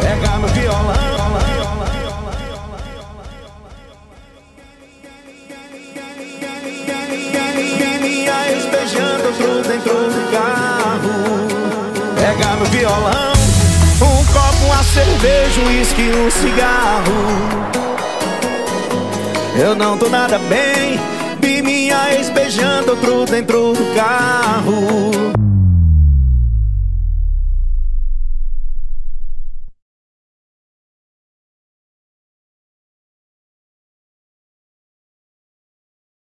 Pega no violão. Minha beijando dentro do carro. Pega meu violão. Um copo, uma cerveja, um uísque, um cigarro. Eu não tô nada bem. Vi minha ex beijando outro dentro do carro.